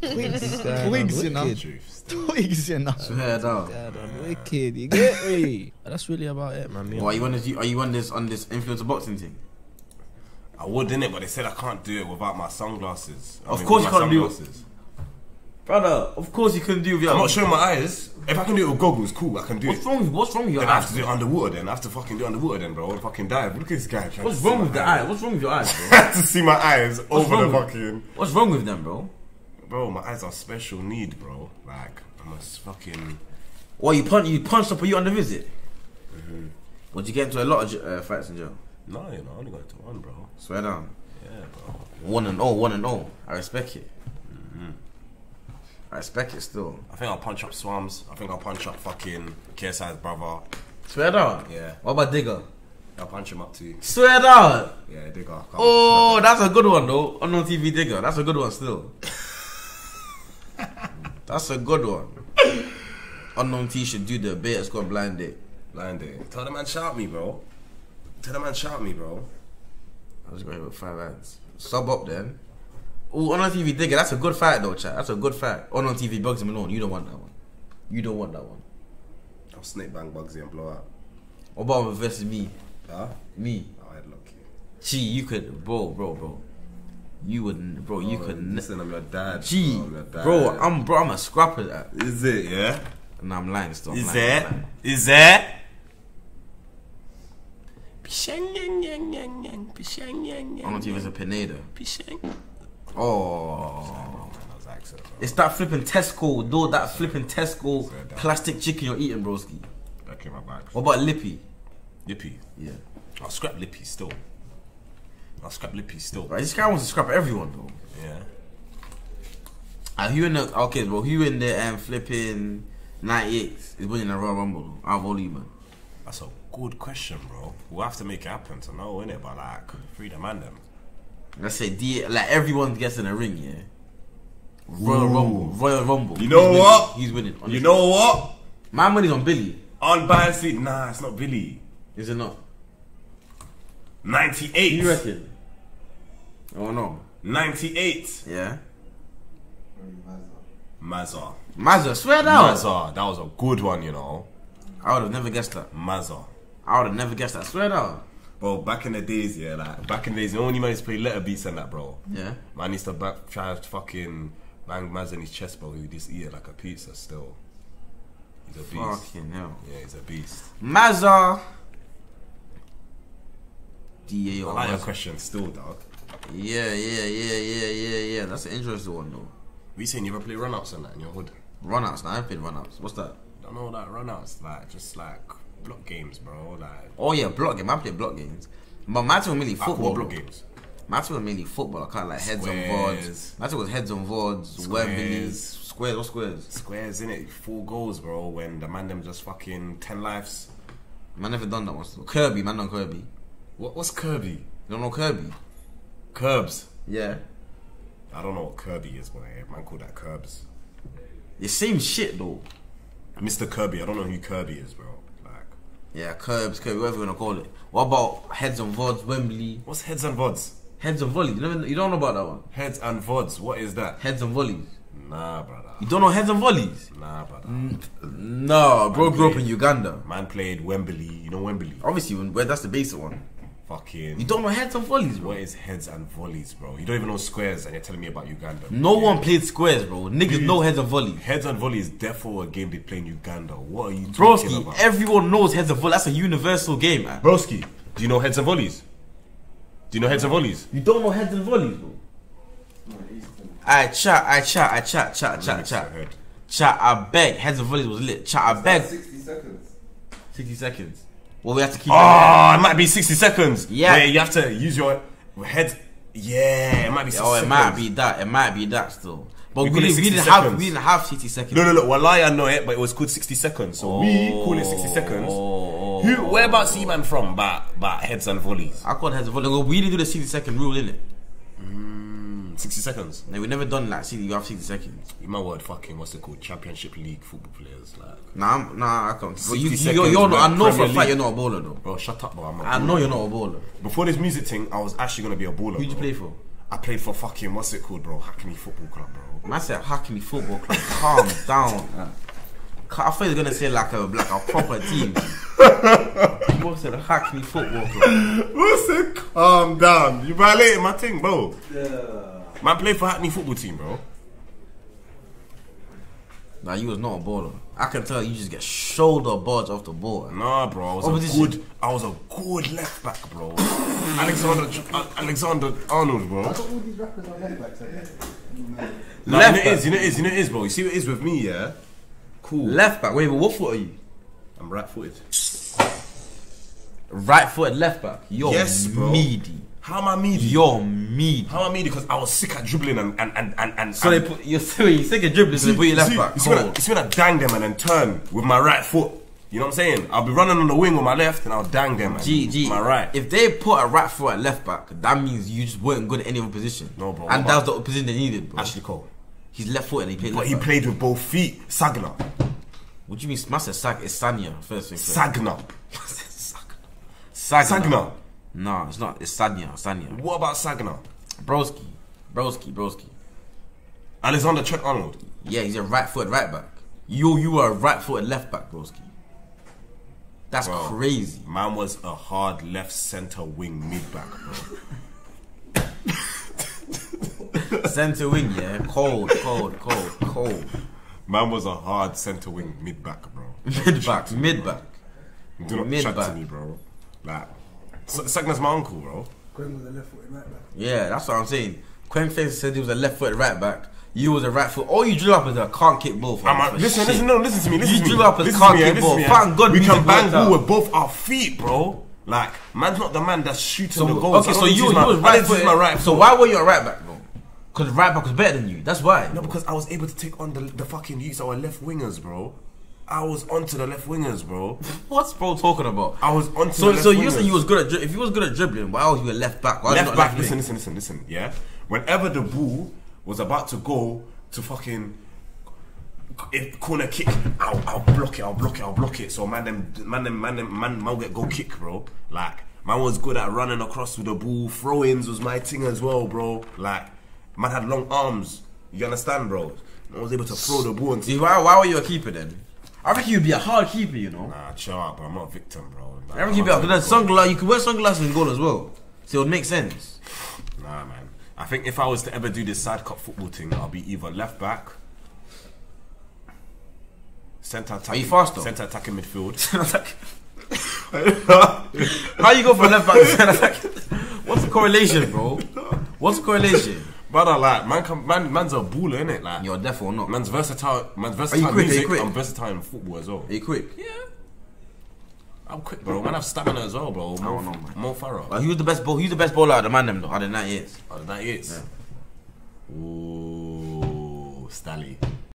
Twigs, guy, Twigs, man, you know. Twigs, you know. Swear down. Yeah, man, wicked. You get me? That's really about it, man. Me What, are you on this? Are you on this on this influencer boxing thing? I would, innit? But they said I can't do it without my sunglasses. I Of mean, course with you my can't do it. sunglasses. Brother, of course you can do with your. I'm not showing my eyes. If I can do it with goggles, cool. I can do What's it. wrong? with- What's wrong with your Then I have to do it underwater. Then I have to fucking do it underwater. Then, bro. I fucking dive. Look at this guy. What's wrong with the eye. eye? What's wrong with your eyes, bro? I have to see my eyes over wrong the with- fucking. What's wrong with them, bro? Bro, my eyes are special need, bro. Like I'm a fucking. What you punch? You punched up or you on the visit? Would you get into a lot of uh, fights in jail? No, you know, I only got to one, bro. Swear down. Yeah, bro. One and all, one and all. I respect it. Mhm. I respect it still. I think I'll punch up Swarmz. I think I'll punch up fucking KSI's brother. Swear down. Yeah. What about Digga? I'll punch him up too. Swear down. Yeah, Digga. Oh, that's a good one though. Unknown TV Digga. That's a good one still. that's a good one. Unknown T should do the beta squad blind date. Blind day. Tell the man shout me, bro. Tell the man shout me, bro. I was going with five hands. Sub up then. Oh, Unknown TV Digga. That's a good fight though, chat. That's a good fight. Unknown TV Bugsy Malone. You don't want that one. You don't want that one. I'll snake bang Bugsy and blow out. What about versus me? Huh? Me. Oh, I'd look you. Gee, you could, bro, bro, bro. You wouldn't, bro. You Oh, couldn't. Listen, I'm your dad. Gee, I'm your dad. bro, I'm, bro, I'm a scrapper. at That. Is it, yeah? Nah, I'm lying. I'm Is lying, I'm it? lying. Is it? I don't know if it's a Pineda. Oh. It's that flipping Tesco, though. That flipping Tesco plastic chicken you're eating, broski. In my bag. What about Lippy? Lippy. Yeah. I'll scrap Lippy still. I'll scrap Lippy still. Right, this guy wants to scrap everyone, though. Yeah. Uh, who in the okay, bro? Who in the um, flipping 98 is winning the Royal Rumble? Out of all you, man. That's a good question, bro. We'll have to make it happen to know, innit? But like, free the man them. Let's say D, like everyone gets in a ring, yeah. Royal Rumble, Royal Rumble. You know He's winning. what? He's winning. honestly. You know what? my money's on Billy. Unbiased. Nah, it's not Billy. Is it not? 98. You reckon? Oh no. 98. Yeah. Mazza. Mazza, swear down. Mazza. That was a good one, you know. I would have never guessed that. Mazza. I would have never guessed that. Swear down. Bro, back in the days, yeah, like back in the days, you know when you managed to play letter beats and that, bro. Yeah. Man used to back, try to fucking bang Maz in his chest, bro. He would just eat it like a pizza. Still, he's a beast. Fucking hell. Yeah, he's a beast. Mazza. D A I O. like your question, still, dog. Yeah, yeah, yeah, yeah, yeah, yeah. That's an interesting one though. We saying you ever play runouts and that in your hood? Runouts. Now I've played runouts. What's that? I Don't know like runouts, like just like block games, bro. Like Oh yeah, block game. I play block games. But my team was mainly football. block games? My team was mainly football. I can't like heads on Squares. vods. My team was heads on vods. Wembley. Squares. Squares. What squares? Squares in it, four goals, bro. When the man them just fucking ten lives. Man, never done that once. Kirby. Man, done Kirby. What, what's Kirby? You don't know Kirby? Curbs. Yeah. I don't know what Kirby is, but man call that Curbs. The same shit though. Mr. Kirby, I don't know who Kirby is, bro. Like, Yeah, curbs, curbs, whatever you wanna call it. What about heads and vods, Wembley? what's heads and vods? Heads and volleys. You never, you don't know about that one. Heads and vods, what is that? Heads and volleys. Nah, brother. You don't know heads and volleys? Nah, brother. No, bro grew up in Uganda. Man played Wembley. You know Wembley? Obviously, when, that's the basic one. Fucking. You don't know heads and volleys, bro. What is heads and volleys, bro? You don't even know squares, and you're telling me about Uganda. No one played squares, bro. Niggas Dude. know heads and volleys. Heads and volleys is therefore a game they play in Uganda. What are you talking Broski, about? everyone knows heads and volleys. That's a universal game, man. Broski, do you know heads and volleys? Do you know heads and volleys? You don't know heads and volleys, bro. I chat, I chat, I chat, chat, chat, Mix chat. Chat, I beg. Heads and volleys was lit. Chat, I beg. 60 seconds. 60 seconds. Well, we have to keep Oh, it might be 60 seconds. Yeah. Where you have to use your head. Yeah, it might be 60 Oh, it seconds. might be that. It might be that still. But We we, didn't, we didn't have we didn't have 60 seconds. No, no, no. Wallahi, I know it, but it was called 60 seconds. So we oh. call it 60 seconds. Oh, Who, whereabouts you man from? About, about heads and volleys. I called heads and volleys. We didn't do the 60 second rule, innit? 60 seconds. No, we never done like 60. You have 60 seconds. In my word, fucking, what's it called? Championship League football players. Like, Nah, I'm, nah, I can't. But you, you, you're, you're seconds, not, I man, know for a Premier fact you're not a baller though. bro, shut up, bro. I'm a I baller. know you're not a baller. Before this music thing, I was actually gonna be a baller. Who'd you bro. play for? I played for fucking what's it called, bro? Hackney Football Club, bro. Man said Hackney Football Club. Calm down. Ca- I thought you were gonna say like a like a proper team. What said Hackney Football Club? What's it? Calm down. You violating my thing, bro. Man played for Hackney football team, bro. Nah, you was not a baller. I can tell you just get shoulder barge off the ball. Nah, bro. I was Opposition. a good. I was a good left back, bro. Alexander uh, Alexander Arnold, bro. I thought all these rappers are left backs. I guess. Nah, Left you know it back. is. You know it is. You know it is, bro. You see what it is with me, yeah. Cool. Left back. Wait, but what foot are you? I'm right-footed. Right footed left back. You're Yes, bro. meaty. How am I meaty? You're meaty. How am I meaty? Because I was sick at dribbling and and and and. and So they put you're sick of dribbling, so they put you left see, back. You see, when I, you see when I dang them and then turn with my right foot. You know what I'm saying? I'll be running on the wing with my left and I'll dang them. G, G. my right. If they put a right foot at left back, that means you just weren't good at any other position. No, bro, And that was the position they needed, bro. Ashley Cole. He's left footed. And he played But left he back. played with both feet. Sagna. What do you mean? Master Sag is Sanya. First thing first. Sagna. Sagna. Sagna. No, it's not. It's Sanya. Sanya. What about Sagna? Broski. Broski. Broski. Alexander Trent Arnold. Yeah, he's a right foot right back. You you are a right footed left back, Broski. That's Bro. crazy. Man was a hard left center wing mid back, bro. Centre wing, yeah. Cold, cold, cold, cold. Man was a hard center wing mid back, bro. Mid back, mid back. Do not Mid chat to me, bro. Like, Sagna's my uncle, bro. Gwen was a left footed right back. Yeah, that's what I'm saying. Quinn Face said he was a left footed right back. You was a right foot. All you drew up is a can't kick ball. fam, I'm a, listen, shit. listen, no, listen to me. Listen You to me. drew up as listen can't me, kick listen ball. to me. Thank God we can bang worked ball out. with both our feet, bro. Like, man's not the man that's shooting So, the goals. okay, so you, use you was I right don't my right So why were you a right back, bro? Because right back was better than you. That's why. No, because I was able to take on the, the fucking youths that were left wingers, bro. I was onto the left wingers, bro. What's bro talking about? I was onto So, the left so you said you was good at dri- if you was good at dribbling, why was you a left back? Why left back. Listen, listen, listen, listen. Yeah. Whenever the ball was about to go to fucking if corner kick, I'll, I'll block it. I'll block it. I'll block it. So man, them, man, them, man, them, man, man, get go kick, bro. Like man was good at running across with the ball. Throw-ins was my thing as well, bro. Like man had long arms. You understand, bro? I was able to throw the ball. And See, why, why were you a keeper then? I reckon you'd be a hard keeper, you know. Nah, chill out, bro. I'm not a victim, bro. Like, I reckon you'd be a I'm because sunglasses. You could wear sunglasses and goal as well, so it would make sense. Nah, man. I think if I was to ever do this side cut football thing, I'll be either left back, centre attacking, you fast, though? centre attacking midfield. How you go from left back to centre back? What's the correlation, bro? What's the correlation? Brother, like man, can, man, man's a baller, innit? Like You're deaf or not? man's versatile. Man's versatile quick? Are you quick? I'm versatile in football as well. Are you quick? Yeah. I'm quick, bro. Man, I've stamina as well, bro. Mo, don't know, man. Mo Farah. Like, who's the best ball? Who's the best bowler out of the man them though? Out of 98 years. Oh, that is. Ooh, Stally.